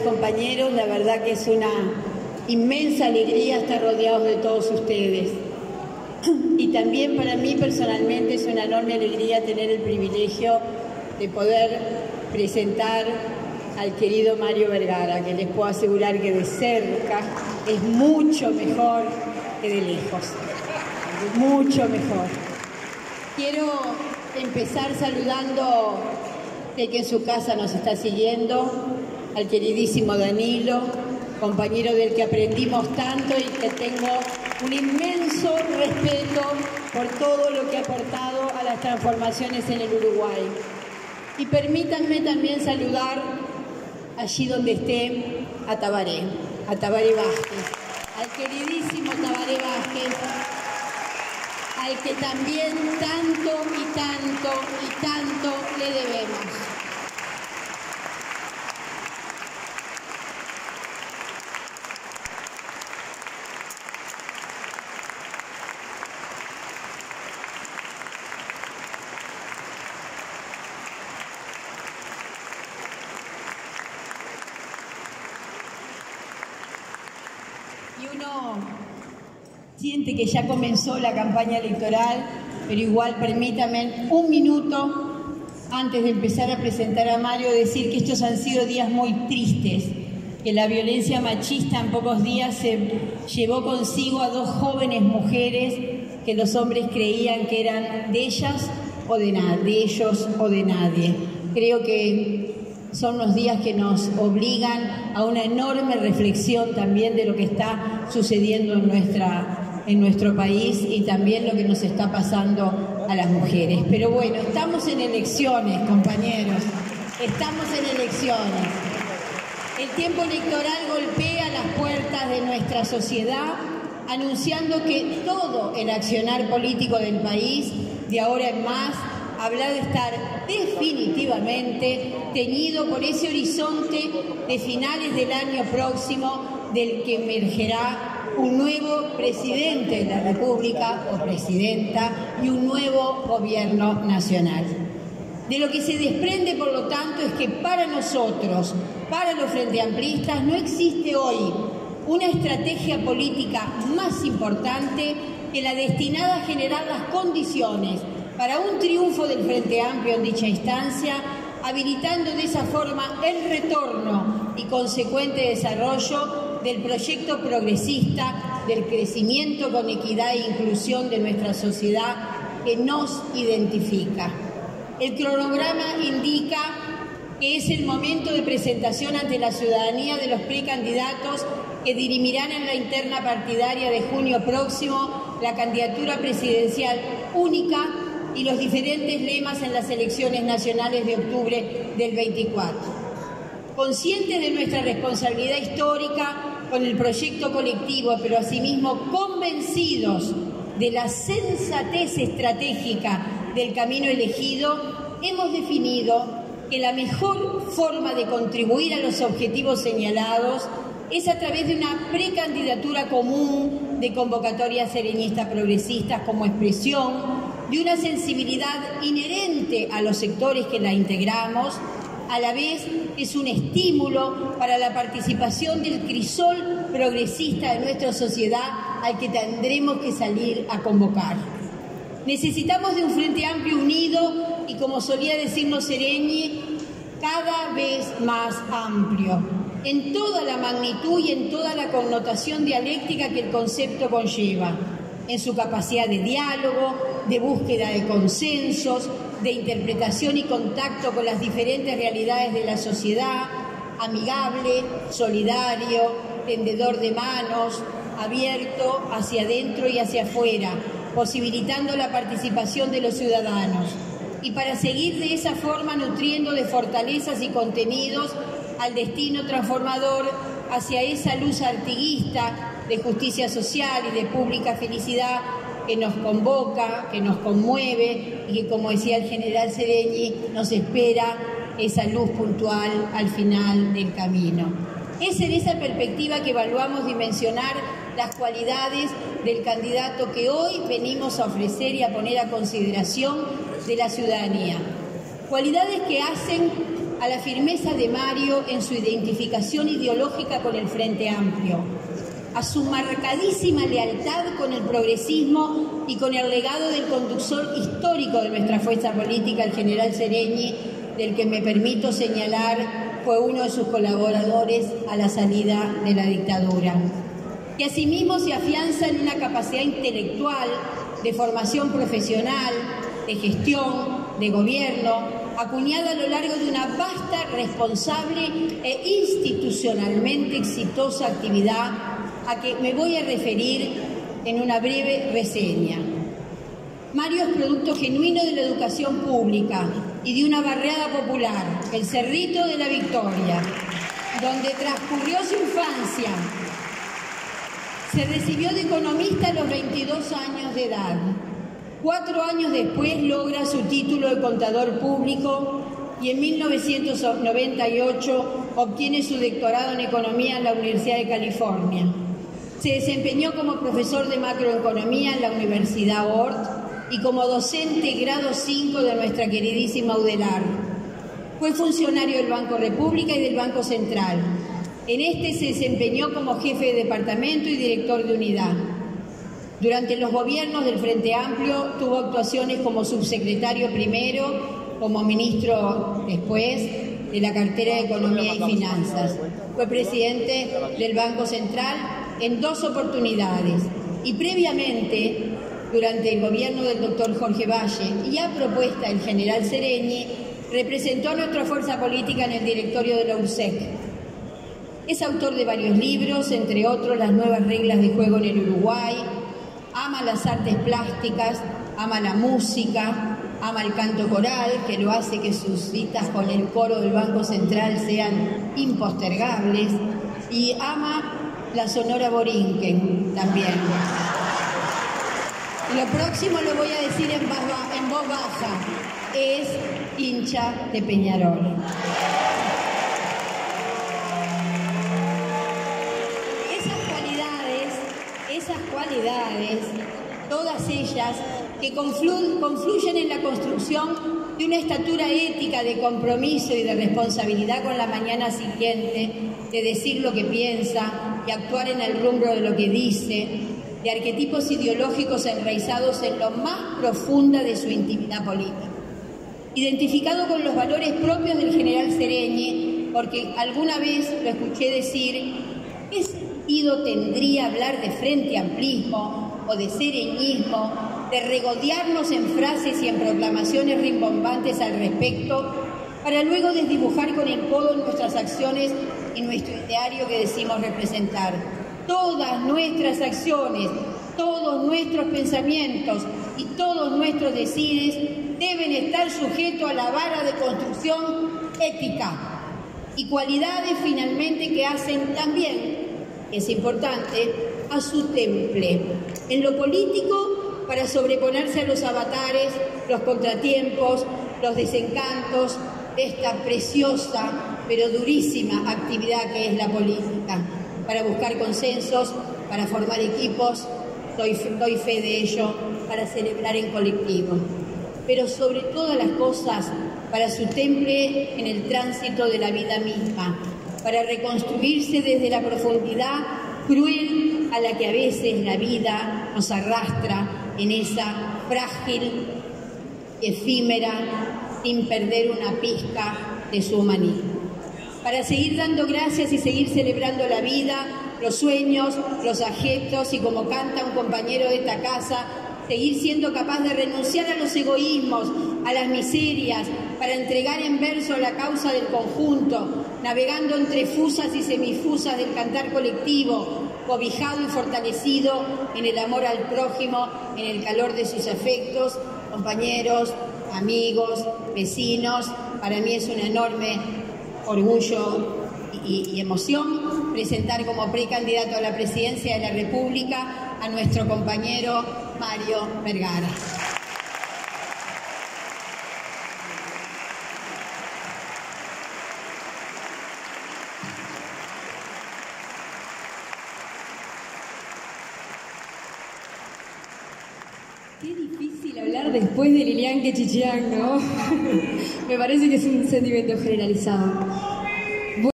compañeros, la verdad que es una inmensa alegría estar rodeados de todos ustedes. Y también para mí personalmente es una enorme alegría tener el privilegio de poder presentar al querido Mario Vergara, que les puedo asegurar que de cerca es mucho mejor que de lejos, mucho mejor. Quiero empezar saludando de que en su casa nos está siguiendo, al queridísimo Danilo, compañero del que aprendimos tanto y que tengo un inmenso respeto por todo lo que ha aportado a las transformaciones en el Uruguay. Y permítanme también saludar allí donde esté a Tabaré, a Tabaré Vázquez, al queridísimo Tabaré Vázquez, al que también tanto y tanto y tanto le debemos. Siente que ya comenzó la campaña electoral, pero igual permítame un minuto antes de empezar a presentar a Mario decir que estos han sido días muy tristes, que la violencia machista en pocos días se llevó consigo a dos jóvenes mujeres que los hombres creían que eran de ellas o de, de ellos o de nadie. Creo que son los días que nos obligan a una enorme reflexión también de lo que está sucediendo en, nuestra, en nuestro país y también lo que nos está pasando a las mujeres. Pero bueno, estamos en elecciones, compañeros, estamos en elecciones. El tiempo electoral golpea las puertas de nuestra sociedad anunciando que todo el accionar político del país, de ahora en más, habla de estar definitivamente teñido por ese horizonte de finales del año próximo del que emergerá un nuevo presidente de la República o presidenta y un nuevo gobierno nacional. De lo que se desprende, por lo tanto, es que para nosotros, para los Frente Amplistas, no existe hoy una estrategia política más importante que la destinada a generar las condiciones para un triunfo del Frente Amplio en dicha instancia, habilitando de esa forma el retorno y consecuente desarrollo del proyecto progresista del crecimiento con equidad e inclusión de nuestra sociedad que nos identifica. El cronograma indica que es el momento de presentación ante la ciudadanía de los precandidatos que dirimirán en la interna partidaria de junio próximo la candidatura presidencial única y los diferentes lemas en las elecciones nacionales de octubre del 24. Conscientes de nuestra responsabilidad histórica con el proyecto colectivo, pero asimismo convencidos de la sensatez estratégica del camino elegido, hemos definido que la mejor forma de contribuir a los objetivos señalados es a través de una precandidatura común de convocatorias serenistas progresistas como expresión de una sensibilidad inherente a los sectores que la integramos, a la vez es un estímulo para la participación del crisol progresista de nuestra sociedad al que tendremos que salir a convocar. Necesitamos de un Frente Amplio unido y, como solía decirnos Sereñi, cada vez más amplio, en toda la magnitud y en toda la connotación dialéctica que el concepto conlleva en su capacidad de diálogo, de búsqueda de consensos, de interpretación y contacto con las diferentes realidades de la sociedad, amigable, solidario, tendedor de manos, abierto hacia adentro y hacia afuera, posibilitando la participación de los ciudadanos. Y para seguir de esa forma nutriendo de fortalezas y contenidos al destino transformador hacia esa luz artiguista de justicia social y de pública felicidad que nos convoca, que nos conmueve y que, como decía el general Sereñi, nos espera esa luz puntual al final del camino. Es en esa perspectiva que evaluamos dimensionar las cualidades del candidato que hoy venimos a ofrecer y a poner a consideración de la ciudadanía. Cualidades que hacen a la firmeza de Mario en su identificación ideológica con el Frente Amplio, a su marcadísima lealtad con el progresismo y con el legado del conductor histórico de nuestra fuerza política, el general Sereñi, del que me permito señalar fue uno de sus colaboradores a la salida de la dictadura. Y asimismo se afianza en una capacidad intelectual, de formación profesional, de gestión, de gobierno, acuñada a lo largo de una vasta, responsable e institucionalmente exitosa actividad a que me voy a referir en una breve reseña. Mario es producto genuino de la educación pública y de una barriada popular, el Cerrito de la Victoria, donde transcurrió su infancia. Se recibió de economista a los 22 años de edad. Cuatro años después logra su título de contador público y en 1998 obtiene su doctorado en economía en la Universidad de California. Se desempeñó como profesor de macroeconomía en la Universidad Ort y como docente grado 5 de nuestra queridísima UDELAR. Fue funcionario del Banco República y del Banco Central. En este se desempeñó como jefe de departamento y director de unidad. Durante los gobiernos del Frente Amplio tuvo actuaciones como subsecretario primero, como ministro después de la cartera de Economía y Finanzas. Fue presidente del Banco Central en dos oportunidades y previamente, durante el gobierno del doctor Jorge Valle y a propuesta del general Sereñi, representó a nuestra fuerza política en el directorio de la URSEC. Es autor de varios libros, entre otros Las nuevas reglas de juego en el Uruguay, ama las artes plásticas, ama la música, ama el canto coral, que lo hace que sus citas con el coro del Banco Central sean impostergables, y ama la Sonora Borinquen también. Lo próximo lo voy a decir en voz, baja, es hincha de Peñarol. esas cualidades, todas ellas, que confluyen en la construcción de una estatura ética de compromiso y de responsabilidad con la mañana siguiente, de decir lo que piensa y actuar en el rumbo de lo que dice, de arquetipos ideológicos enraizados en lo más profunda de su intimidad política. Identificado con los valores propios del general Sereñi, porque alguna vez lo escuché decir, es sentido tendría hablar de frente amplismo o de sereñismo, de regodearnos en frases y en proclamaciones rimbombantes al respecto, para luego desdibujar con el codo nuestras acciones y nuestro ideario que decimos representar? Todas nuestras acciones, todos nuestros pensamientos y todos nuestros decides deben estar sujetos a la vara de construcción ética y cualidades finalmente que hacen también es importante, a su temple. En lo político, para sobreponerse a los avatares, los contratiempos, los desencantos de esta preciosa pero durísima actividad que es la política, para buscar consensos, para formar equipos, doy, fe de ello, para celebrar en colectivo. Pero sobre todas las cosas, para su temple en el tránsito de la vida misma, para reconstruirse desde la profundidad cruel a la que a veces la vida nos arrastra en esa frágil, efímera, sin perder una pizca de su humanismo. Para seguir dando gracias y seguir celebrando la vida, los sueños, los ajetos y como canta un compañero de esta casa, seguir siendo capaz de renunciar a los egoísmos, a las miserias, para entregar en verso la causa del conjunto, navegando entre fusas y semifusas del cantar colectivo, cobijado y fortalecido en el amor al prójimo, en el calor de sus afectos, compañeros, amigos, vecinos. Para mí es un enorme orgullo y, emoción presentar como precandidato a la presidencia de la República a nuestro compañero Mario Vergara. Qué difícil hablar después de Lilian que Chichiang, ¿no? Me parece que es un sentimiento generalizado.